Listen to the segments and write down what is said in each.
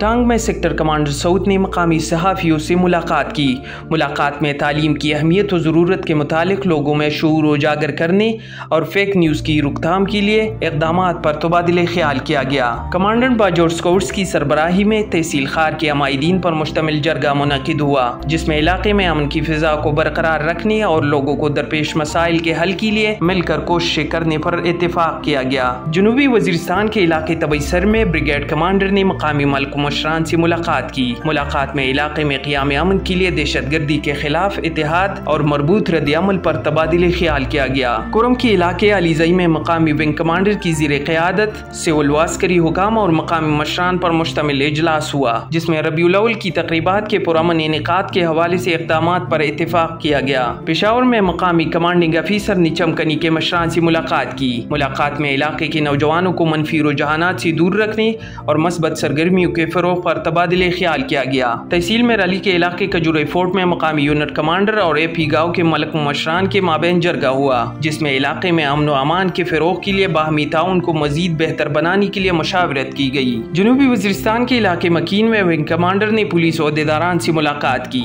टांग में sector commander Saud ने मकामी सहाफ़ियों से मुलाकात की। मुलाकात में तालीम की अहमियत और ज़रूरत के मुतालिक लोगों में शूर उजागर करने और फेक न्यूज़ की रोकथाम के लिए इकदाम पर तबादले ख्याल किया गया। कमांडेंट बाजोर स्काउट्स की सरबराही में तहसील खार के अमायदीन पर मुश्तमिल जरगा मुनद हुआ, जिसमें इलाके में अमन की फिजा को बरकरार रखने और लोगों को दरपेश मसाइल के हल के लिए मिलकर कोशिशें करने पर इतफाक़ किया गया। जनूबी वजीरस्तान के इलाके तबईसर में ब्रिगेड कमांडर ने मकामी मलक मशरान से मुलाकात की। मुलाकात में इलाके में क्याम अमन के लिए दहशत गर्दी के खिलाफ इतिहाद और मरबूत रद्दमल पर तबादले ख्याल किया गया। कुरम के इलाके अलीजई में मकामी विंग कमांडर की जीर क्यादत सिविल वास्करी हुकाम और मकामी मशरान पर मुश्तमिल इजलास हुआ, जिसमें रबीउल की तकरीबा के पुरमन इनका के हवाले से इकदाम पर इतफाक किया गया। पेशावर में मकामी कमांडिंग अफीसर ने चमकनी के मशरान से मुलाकात की। मुलाकात में इलाके के नौजवानों को मनफी रुझाना से दूर रखने और मस्बत सरगर्मियों के फरोग पर तबादले ख्याल किया गया। तहसील में रली के इलाके कजूर फोर्ट में मकामी यूनिट कमांडर और ए पी गाँव के मलक मशरान के माबेन जरगा हुआ, जिसमें इलाके में अमन अमान के फरोग के लिए बाहमी ताउन को मजीद बेहतर बनाने के लिए मशावरत की गई। जनूबी वजीरस्तान के इलाके मकीन में विंग कमांडर ने पुलिस अहदेदारान से मुलाकात की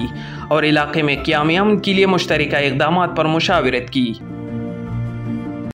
और इलाके में क्याम के लिए मुश्तर इकदाम पर मुशावरत की।